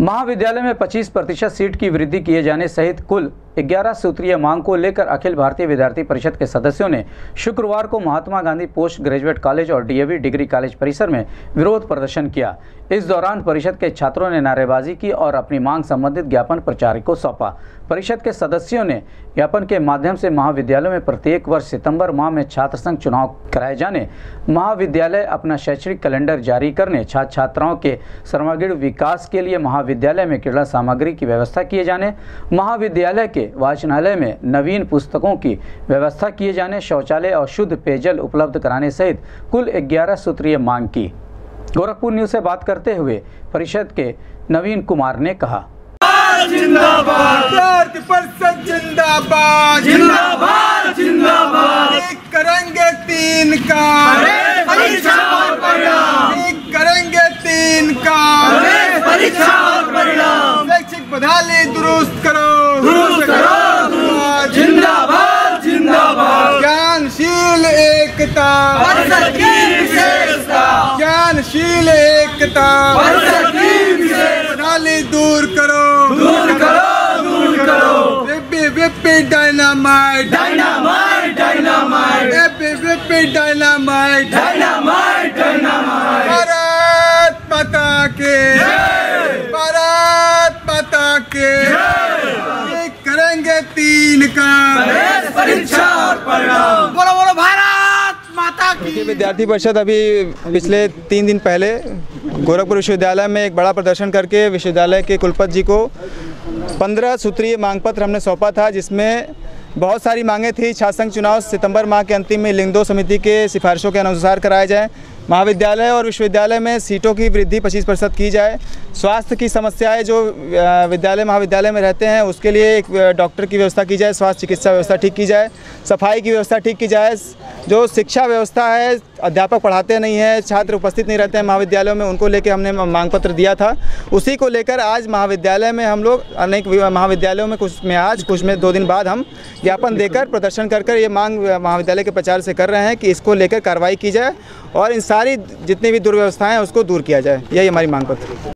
महाविद्यालय में 25 प्रतिशत सीट की वृद्धि किए जाने सहित कुल 11 सूत्रीय मांग को लेकर अखिल भारतीय विद्यार्थी परिषद के सदस्यों ने शुक्रवार को Mahatma Gandhi post graduate college और डीएवी डिग्री कॉलेज परिसर में विरोध प्रदर्शन किया। इस दौरान परिषद के छात्रों ने नारेबाजी की और अपनी मांग संबंधित ज्ञापन प्रचारक को सौंपा। परिषद के सदस्यों ने ज्ञापन के माध्यम से महाविद्यालयों में प्रत्येक वर्ष सितंबर माह में छात्र संघ चुनाव कराए जाने, महाविद्यालय अपना शैक्षणिक कैलेंडर जारी करने छात्र छात्राओं के सर्वांगीण विकास के लिए महाविद्यालय में क्रीड़ा सामग्री की व्यवस्था किए जाने, महाविद्यालय के वाचनालय में नवीन पुस्तकों की व्यवस्था किए जाने शौचालय और शुद्ध पेयजल उपलब्ध कराने सहित कुल 11 सूत्रीय मांग की। गोरखपुर न्यूज़ से बात करते हुए परिषद के नवीन कुमार ने कहा करेंगे तीन का परीक्षा और परिणाम। एक करेंगे तीन का परीक्षा शैक्षिक बदहाली दुरुस्त करो दुरुस्त करो जिंदाबाद जिंदाबाद ज्ञानशील एकता। ज्ञानशील एकता। बदहाली दूर करो। दूर करो दूर करो। VP VP dynamite. Dynamite dynamite. VP VP dynamite. Dynamite dynamite. Bharat Mata के। भारत माता के। करेंगे तीन का परीक्षा और परिणाम। देखिए, विद्यार्थी परिषद अभी पिछले तीन दिन पहले गोरखपुर विश्वविद्यालय में एक बड़ा प्रदर्शन करके विश्वविद्यालय के कुलपति जी को पंद्रह सूत्रीय मांग पत्र हमने सौंपा था, जिसमें बहुत सारी मांगें थी। छात्र संघ चुनाव सितंबर माह के अंतिम में लिंगदो समिति के सिफारिशों के अनुसार कराए जाए। महाविद्यालय और विश्वविद्यालय में सीटों की वृद्धि 25 प्रतिशत की जाए। स्वास्थ्य की समस्याएँ जो विद्यालय, महाविद्यालय में रहते हैं, उसके लिए एक डॉक्टर की व्यवस्था की जाए, स्वास्थ्य चिकित्सा व्यवस्था ठीक की जाए, सफ़ाई की व्यवस्था ठीक की जाए, जो शिक्षा व्यवस्था है, अध्यापक पढ़ाते नहीं हैं, छात्र उपस्थित नहीं रहते हैं महाविद्यालयों में, उनको लेकर हमने मांग पत्र दिया था। उसी को लेकर आज महाविद्यालय में हम लोग अनेक महाविद्यालयों में कुछ, में आज, कुछ में दो दिन बाद हम ज्ञापन देकर प्रदर्शन कर कर ये मांग महाविद्यालय के प्रचार से कर रहे हैं कि इसको लेकर कार्रवाई की जाए और इन सारी जितनी भी दुर्व्यवस्थाएँ उसको दूर किया जाए। यही हमारी मांग पत्र।